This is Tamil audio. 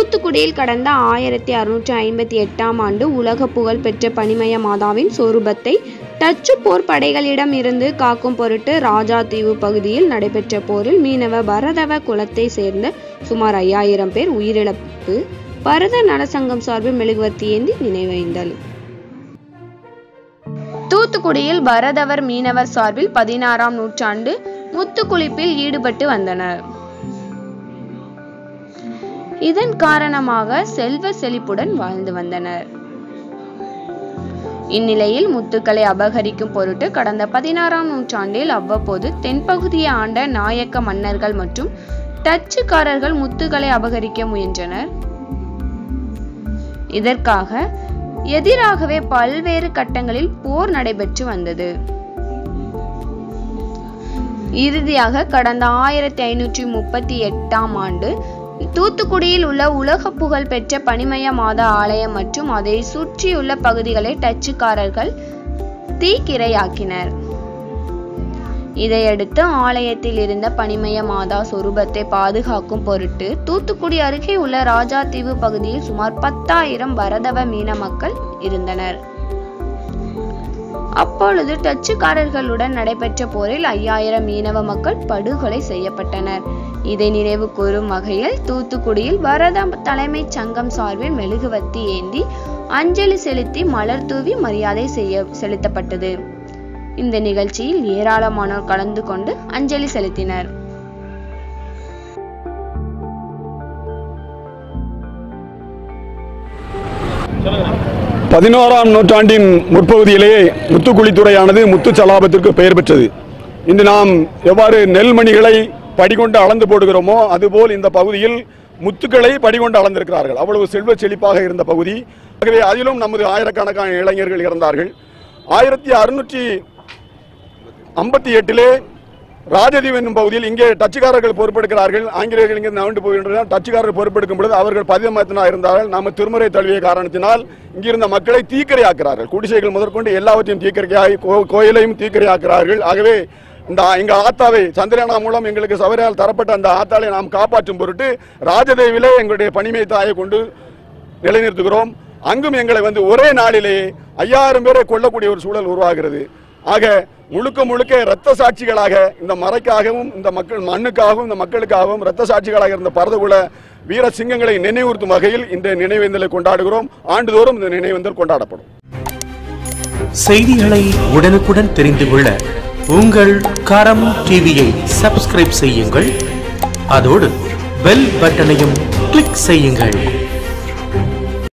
தூத்துக்குடியில் கடந்த ஆயிரத்தி அறுநூற்றி ஐம்பத்தி எட்டாம் ஆண்டு உலக புகழ் பெற்ற பனிமய மாதாவின் சொரூபத்தை டச்சு போர் படைகளிடம் இருந்து காக்கும் பொருட்டு ராஜா தீவு பகுதியில் நடைபெற்ற போரில் மீனவ பரதவ குலத்தை சேர்ந்த சுமார் ஐயாயிரம் பேர் உயிரிழப்பு. பரத நலசங்கம் சார்பில் மெழுகுவர்த்தி ஏந்தி நினைவைந்தல். தூத்துக்குடியில் பரதவர் மீனவர் சார்பில் பதினாறாம் நூற்றாண்டு முத்துக்குளிப்பில் ஈடுபட்டு வந்தனர். இதன் காரணமாக செல்வ செழிப்புடன் வாழ்ந்து வந்தனர். இந்நிலையில் முத்துக்களை அபகரிக்கும் பொருட்டு கடந்த பதினாறாம் நூற்றாண்டில் அவ்வப்போது தென்பகுதியை ஆண்ட நாயக்க மன்னர்கள் மற்றும் டச்சுக்காரர்கள் முத்துக்களை அபகரிக்க முயன்றனர். இதற்காக எதிராகவே பல்வேறு கட்டங்களில் போர் நடைபெற்று வந்தது. இறுதியாக கடந்த ஆயிரத்தி ஐநூற்றி முப்பத்தி எட்டாம் ஆண்டு தூத்துக்குடியில் உள்ள உலக புகழ் பெற்ற பனிமய மாதா ஆலயம் மற்றும் அதை சுற்றியுள்ள பகுதிகளை டச்சுக்காரர்கள் தீக்கிரையாக்கினர். இதையடுத்து ஆலயத்தில் இருந்த பனிமய மாதா சொரூபத்தை பாதுகாக்கும் பொருட்டு தூத்துக்குடி அருகே உள்ள ராஜாதீவு பகுதியில் சுமார் பத்தாயிரம் வரதவ மீன மக்கள் இருந்தனர். அப்பொழுது டச்சுக்காரர்களுடன் நடைபெற்ற போரில் ஐயாயிரம் மீனவ மக்கள் படுகொலை செய்யப்பட்டனர். இதை நினைவு கூறும் வகையில் தூத்துக்குடியில் பரத தலைமைச் சங்கம் சார்பில் மெழுகுவத்தி ஏந்தி அஞ்சலி செலுத்தி மலர் தூவி மரியாதை செய்ய செலுத்தப்பட்டது. இந்த நிகழ்ச்சியில் ஏராளமானோர் கலந்து கொண்டு அஞ்சலி செலுத்தினர். பதினோராம் நூற்றாண்டின் முற்பகுதியிலேயே முத்துக்குழித்துறையானது முத்துச்சலாபத்திற்கு பெயர் பெற்றது. இன்று நாம் எவ்வாறு நெல்மணிகளை படிகொண்டு அளந்து போடுகிறோமோ அதுபோல் இந்த பகுதியில் முத்துக்களை படிகொண்டு அளந்திருக்கிறார்கள். அவ்வளவு செல்வ செழிப்பாக இருந்த பகுதி. ஆகவே அதிலும் நமது ஆயிரக்கணக்கான இளைஞர்கள் இறந்தார்கள். ஆயிரத்தி அறுநூற்றி ஐம்பத்தி எட்டிலே ராஜதீவு என்னும் பகுதியில் இங்கே டச்சுக்காரர்கள் பொறுப்பெடுக்கிறார்கள். ஆங்கிலேயர்கள் இங்கே நவண்டு போகின்றனர். டச்சுக்காரர்கள் பொறுப்பெடுக்கும் பொழுது அவர்கள் பதிமத்தினாக இருந்தார்கள் நம்ம திருமுறை தழுவிய காரணத்தினால் இங்கிருந்த மக்களை தீக்கரையாக்குறார்கள் குடிசைகள் முதற்கொண்டு எல்லாவற்றையும் தீக்கரையாகி கோ- கோயிலையும் தீக்கரையாக்குறார்கள் ஆகவே இந்த எங்க ஆத்தாவை சந்திரனா மூலம் எங்களுக்கு சவரியால் தரப்பட்ட அந்த ஆத்தாளை நாம் காப்பாற்றும் பொருட்டு ராஜதேவிலே எங்களுடைய பணிமை தாயை கொண்டு நிலைநிறுத்துகிறோம். அங்கும் எங்களை வந்து ஒரே நாளிலே ஐயாயிரம் பேரை கொல்லக்கூடிய ஒரு சூழல் உருவாகிறது. ஆக முழுக்க முழுக்க இரத்த சாட்சிகளாக இந்த மறைக்காகவும் இந்த மக்கள் மண்ணுக்காகவும் இந்த மக்களுக்காகவும் இரத்த சாட்சிகளாக இருந்த பரதகுல வீர சிங்கங்களை நினைவுறுத்தும் வகையில் இந்த நினைவேந்தலை கொண்டாடுகிறோம். ஆண்டுதோறும் இந்த நினைவேந்தல் கொண்டாடப்படும். செய்திகளை உடனுக்குடன் தெரிந்து கொள்ள உங்கள் கரம் டிவியை சப்ஸ்கிரைப் செய்யுங்கள். அதோடு பெல் பட்டனையும் கிளிக் செய்யுங்கள்.